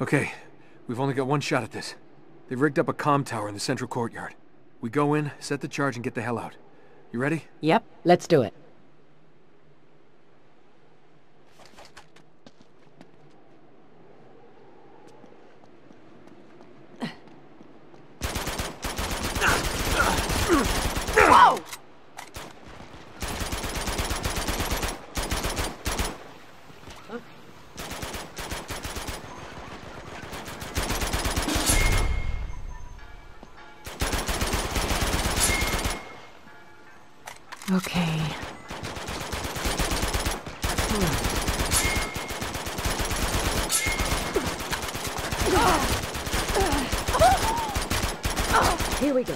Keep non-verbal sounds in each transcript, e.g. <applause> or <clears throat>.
Okay, we've only got one shot at this. They've rigged up a comm tower in the central courtyard. We go in, set the charge, and get the hell out. You ready? Yep, let's do it. Whoa! Okay. Here we go.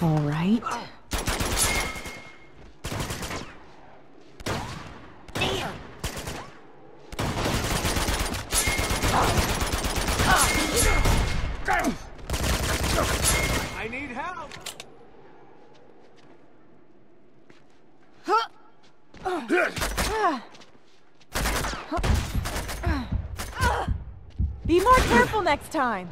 All right. I need help! Be more careful next time.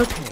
Okay.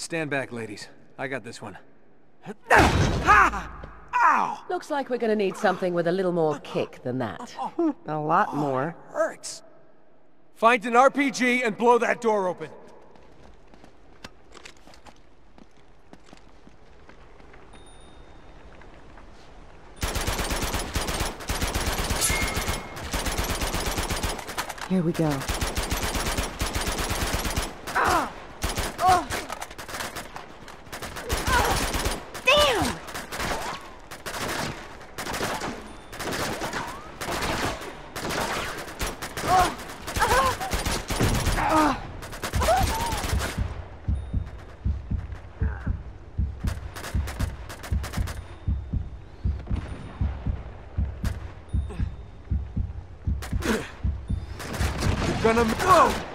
Stand back, ladies. I got this one. Looks like we're gonna need something with a little more kick than that. A lot more. Hurts. Find an RPG and blow that door open. Here we go. Gonna. Whoa!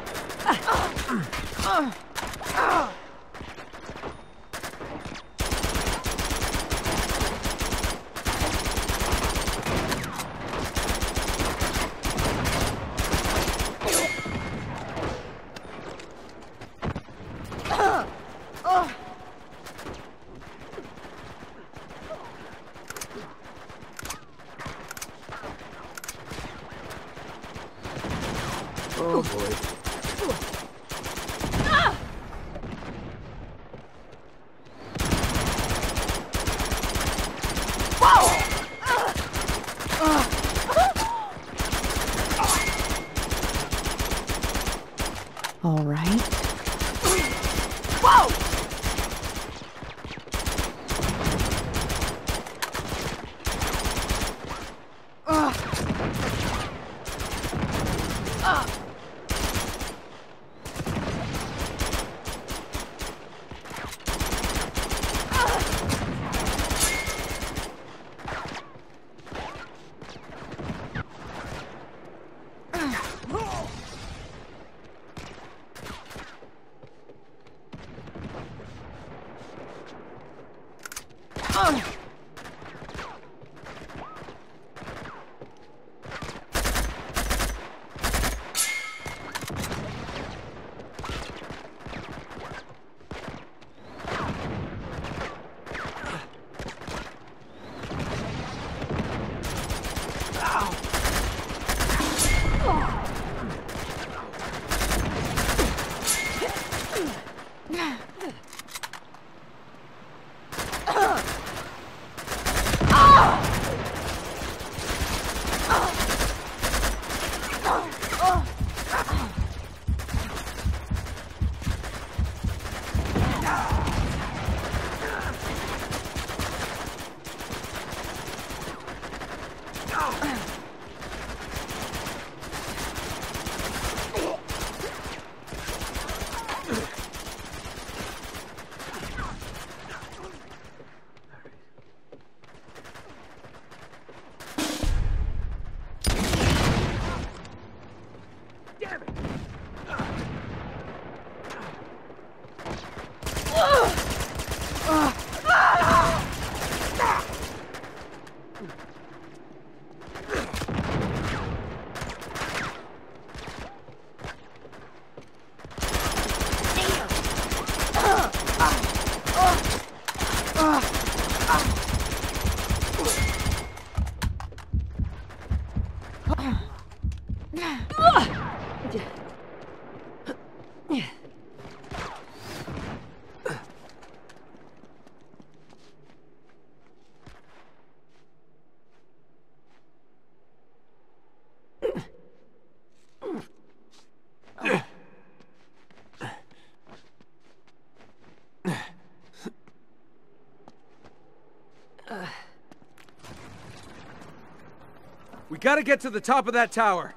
Gotta get to the top of that tower.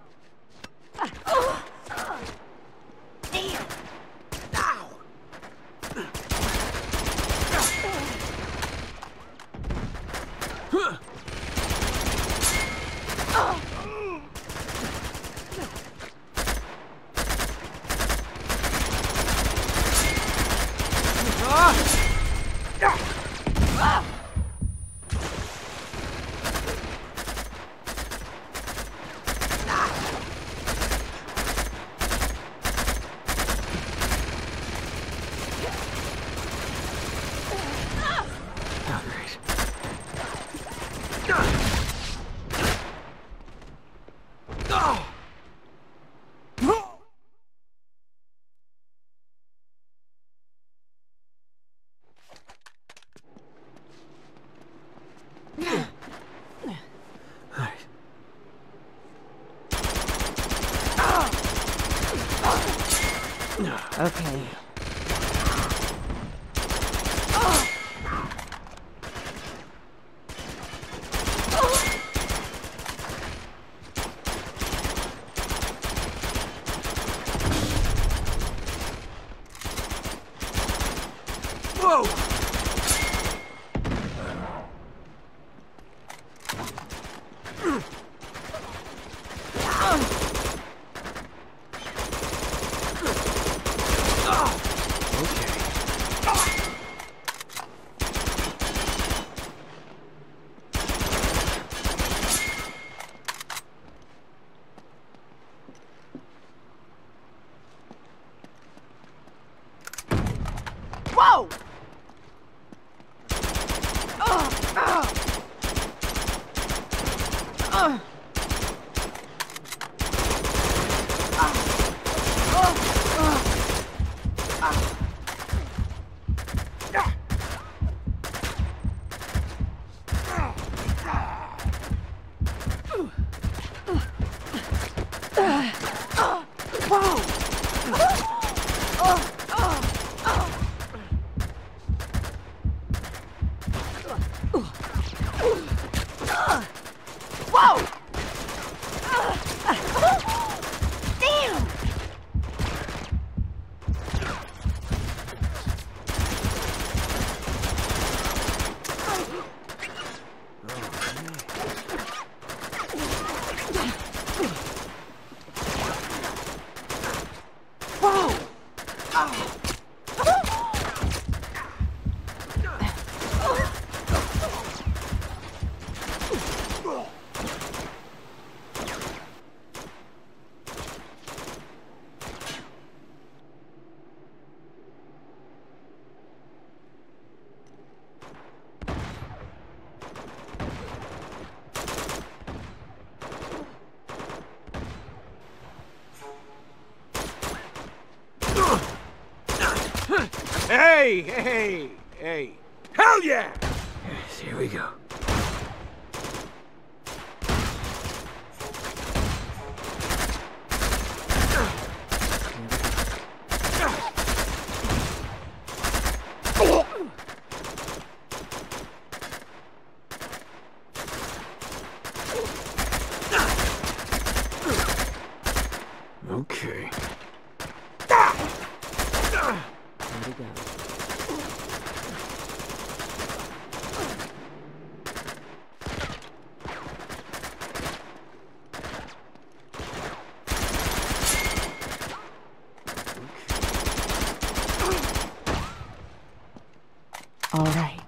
Okay. Hey, hey, hey. Hell yeah! Yes, here we go. Okay. Here we go. All right.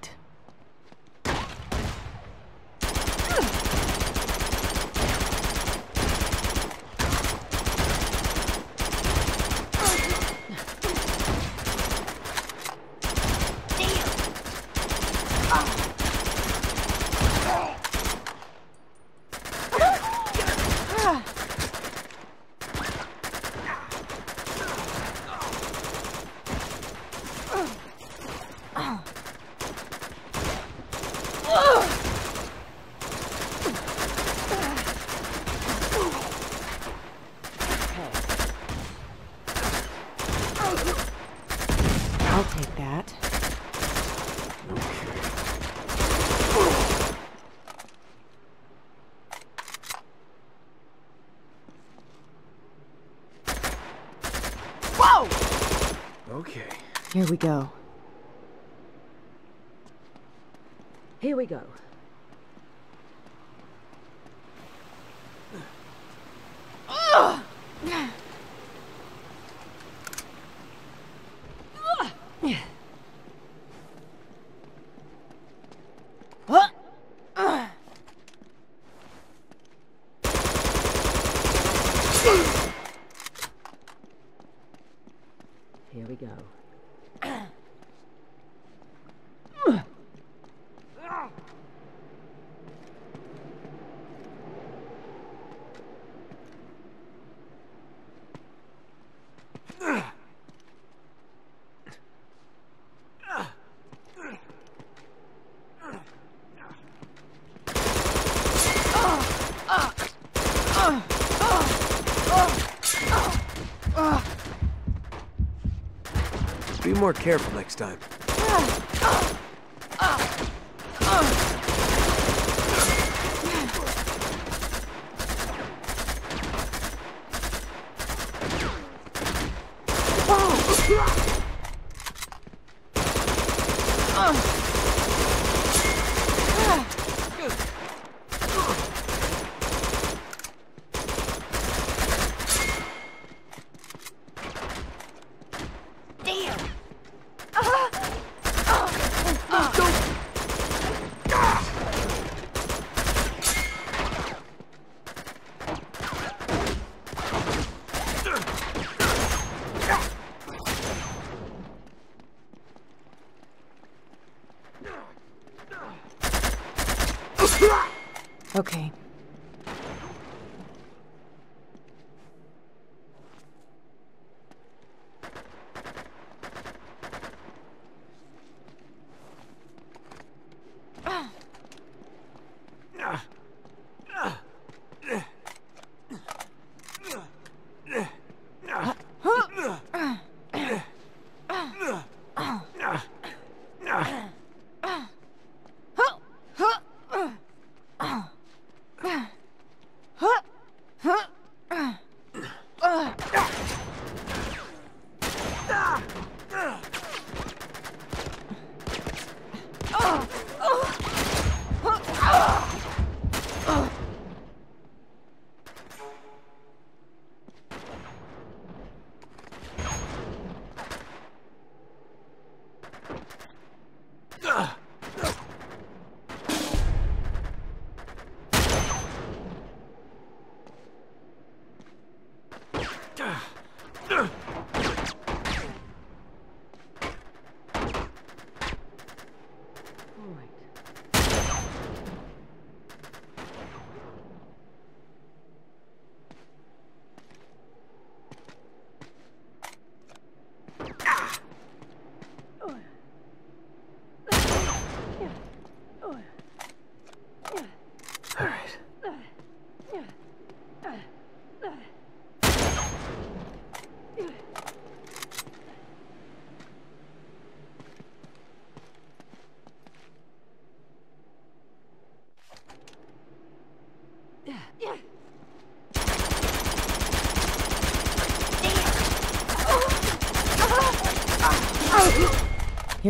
Okay. Here we go. Ahem. <clears throat> more careful next time. Ah.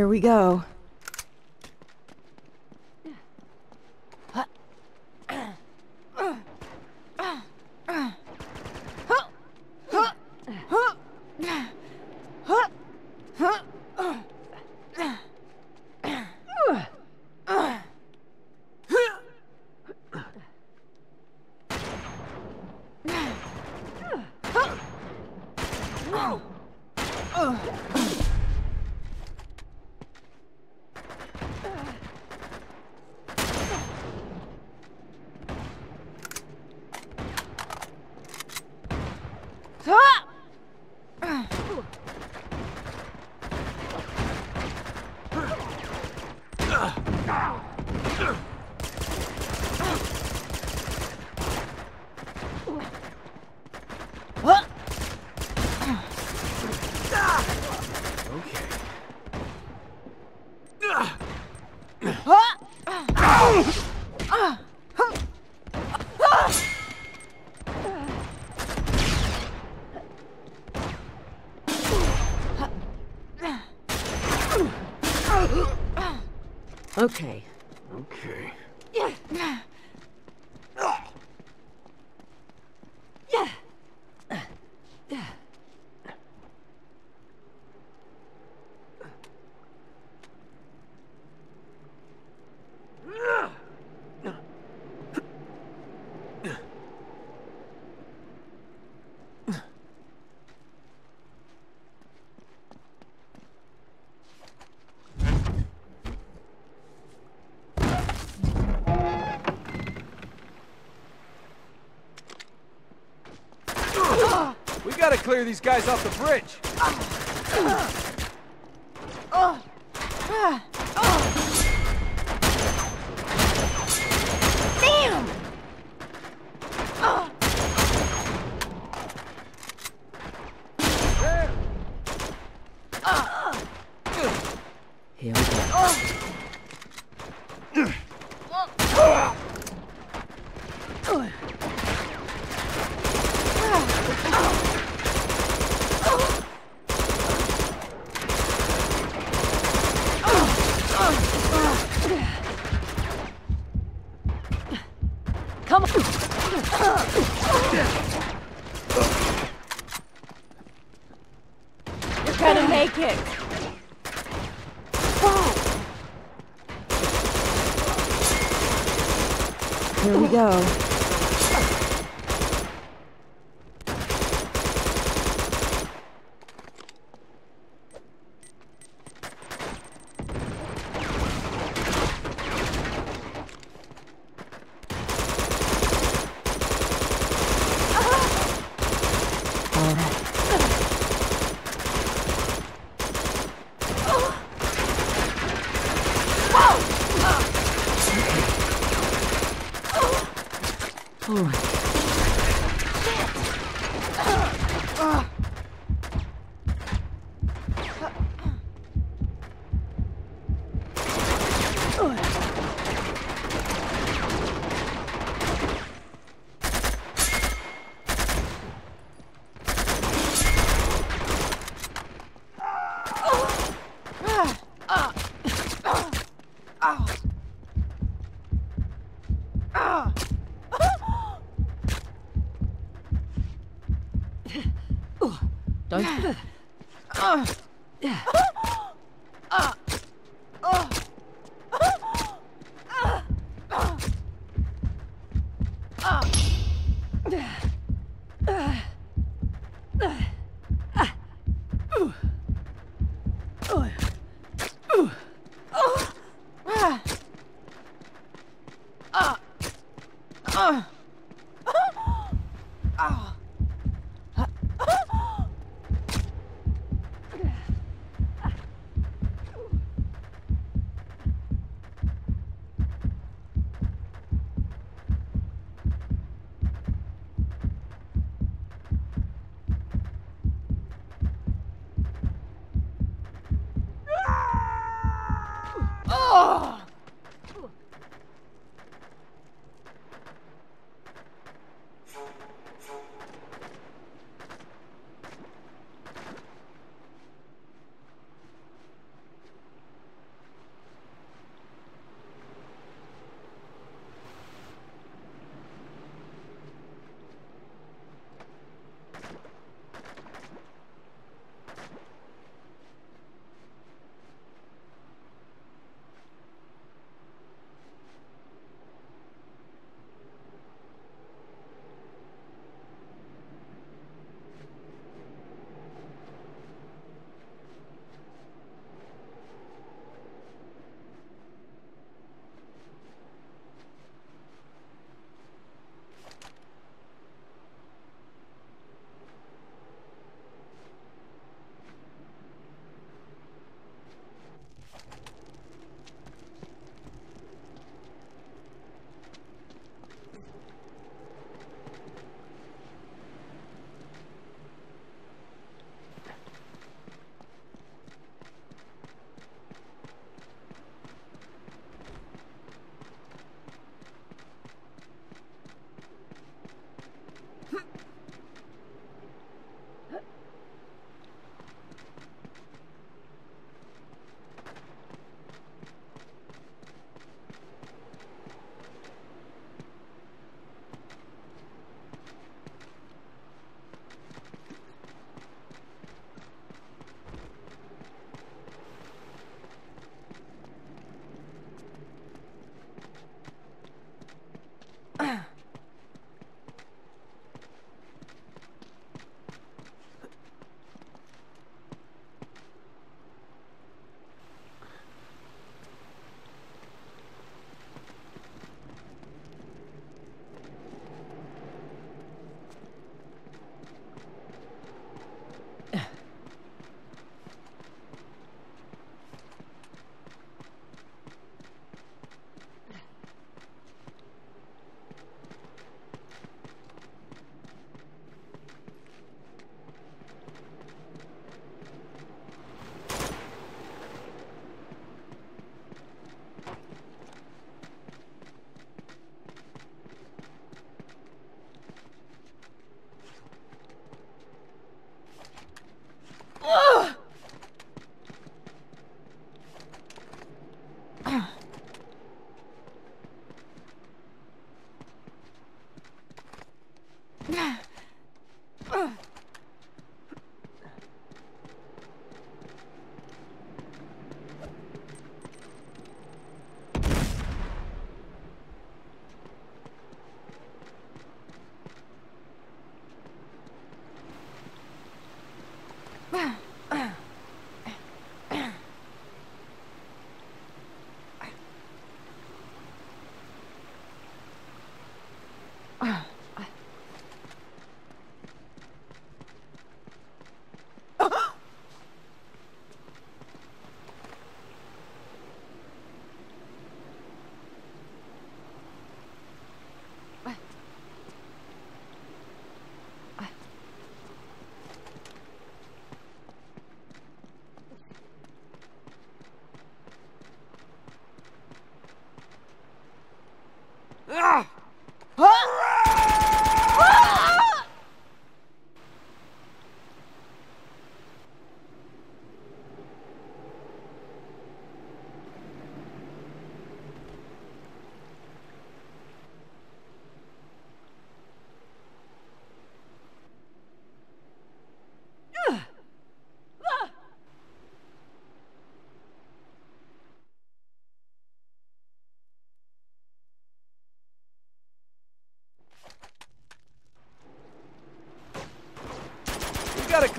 Here we go. Okay. Okay. Yeah. these guys off the bridge. Here we go.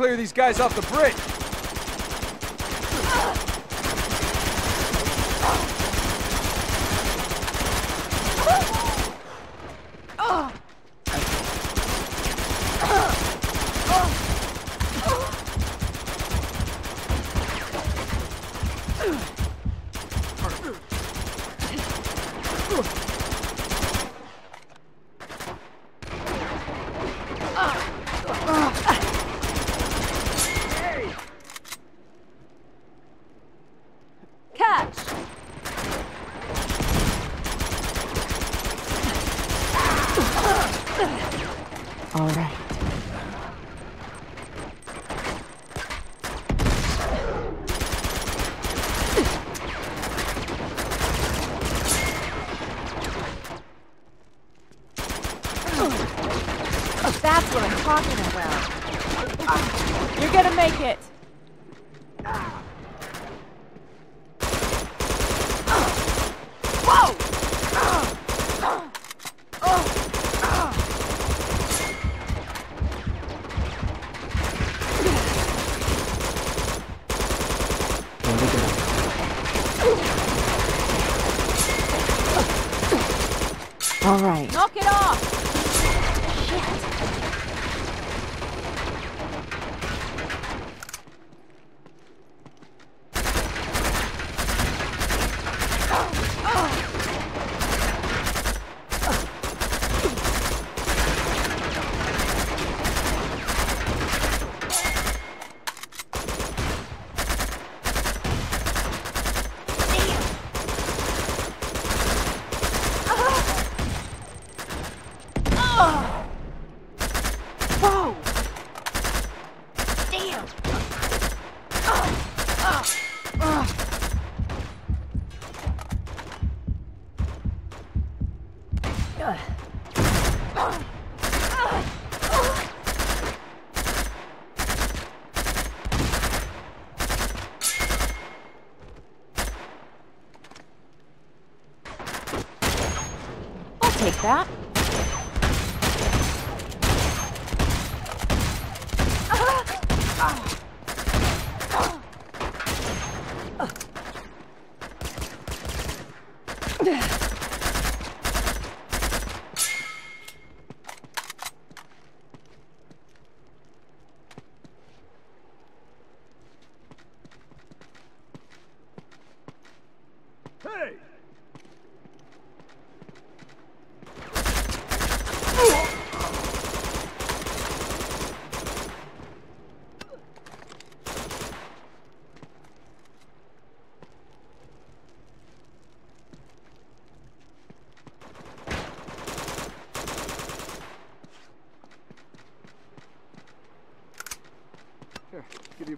Clear these guys off the bridge.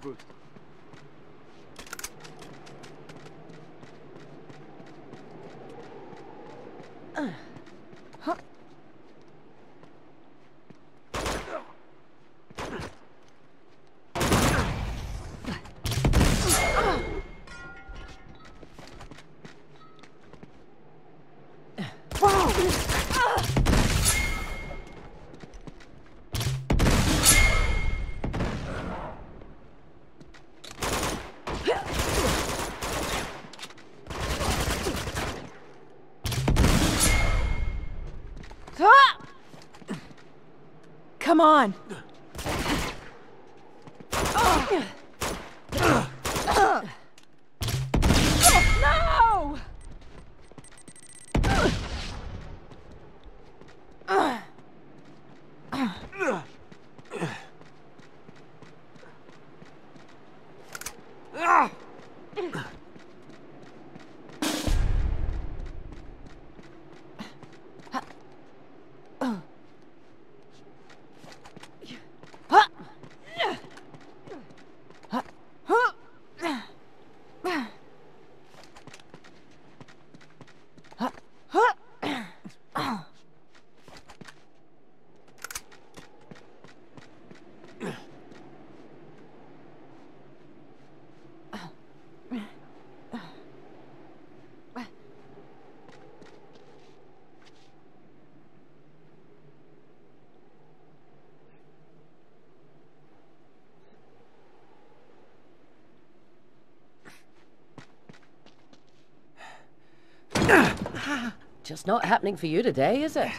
Boost. Come on. Just not happening for you today, is it?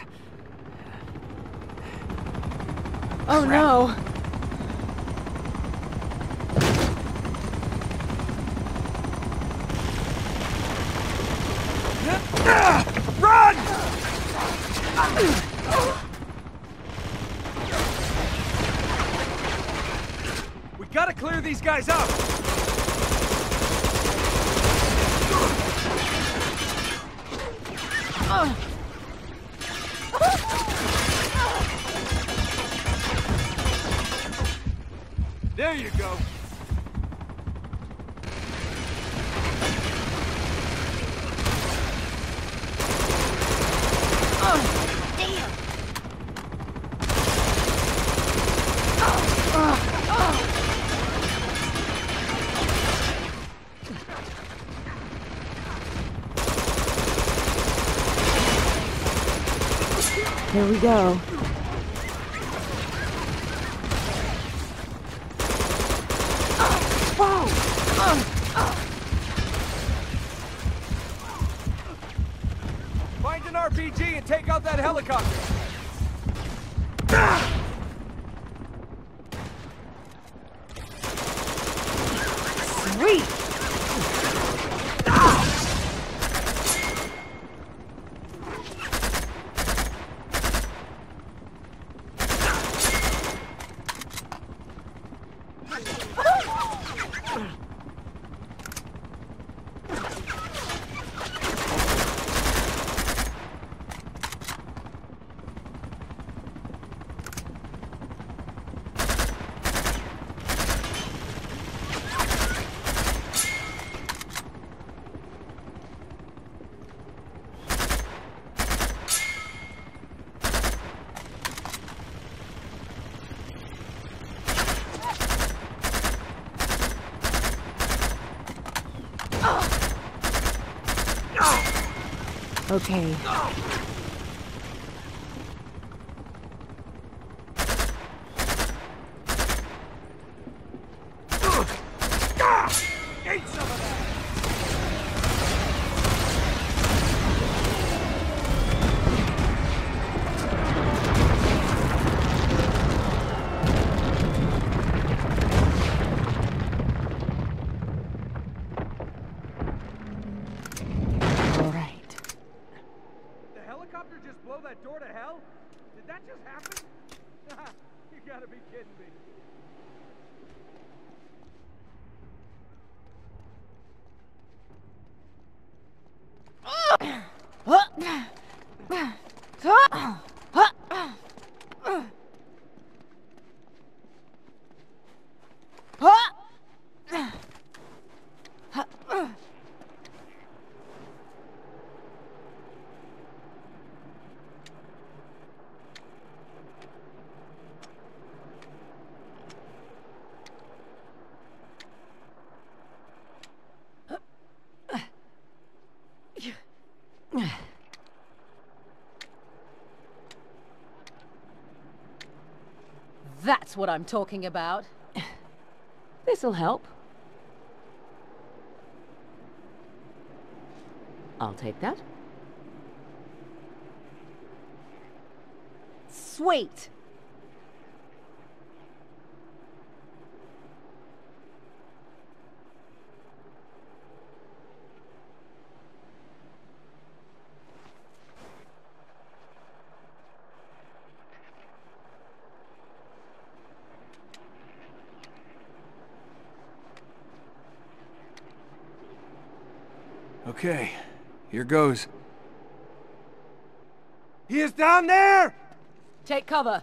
Oh no! There you go. Here we go. Find an RPG and take out that helicopter. Sweet! Okay. Eat some of that! All right. The helicopter just blow that door to hell? Did that just happen? you gotta be kidding me. That's what I'm talking about. <sighs> This'll help. I'll take that. Sweet! Okay, here goes. He is down there! Take cover.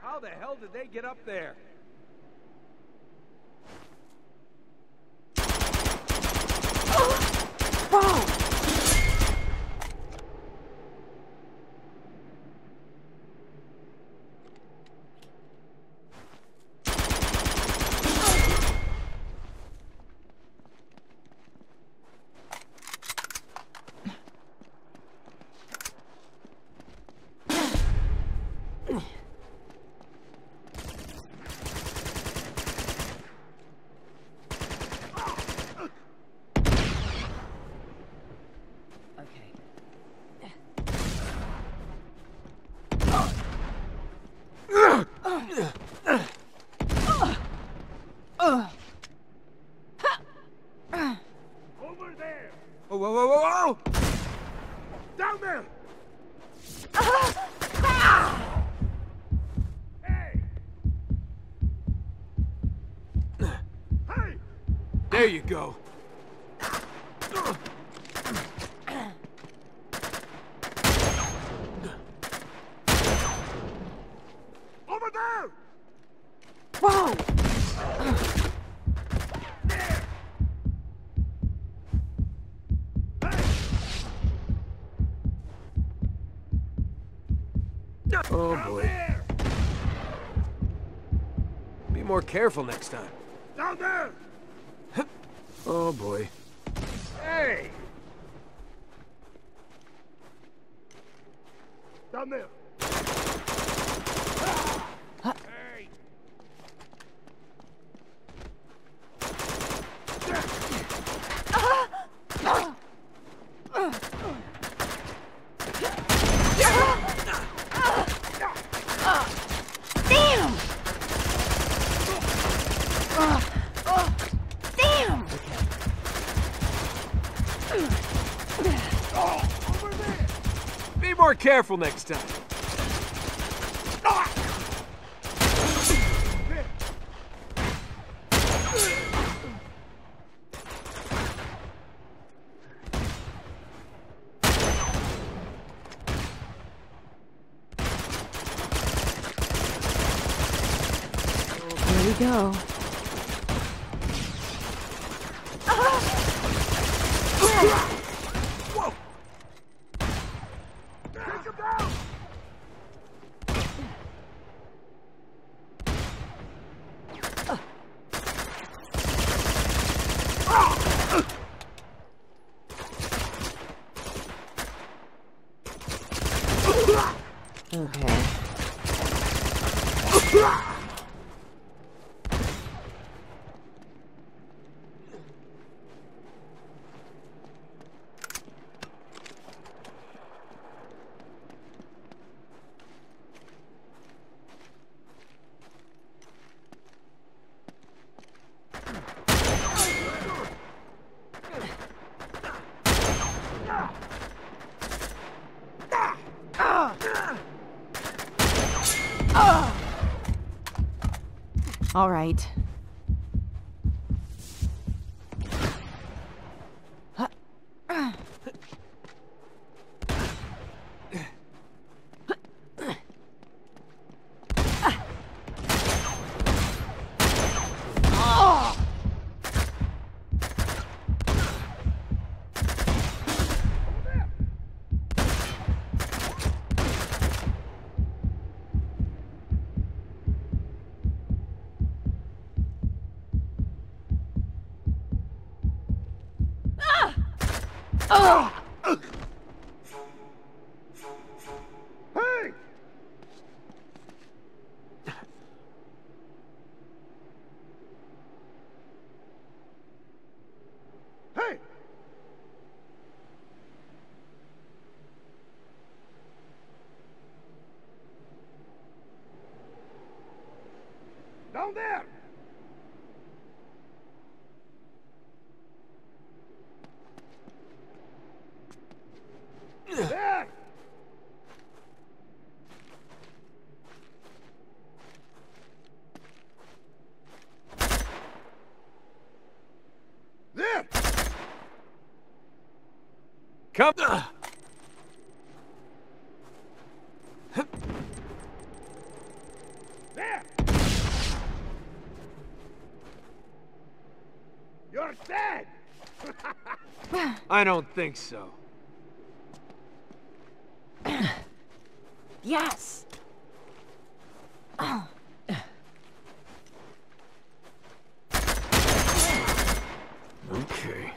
How the hell did they get up there? Careful next time. Down there! <laughs> Oh boy. Hey! Down there! Hey! Damn! Damn! Be more careful next time. Here we go. Take him down! Okay. All right. Hey! Hey! Down there! There! There! Come. There! You're dead! <laughs> I don't think so. Yes! Okay.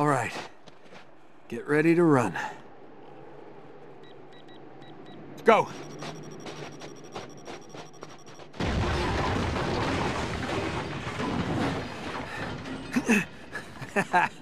All right. Get ready to run. Go! <laughs>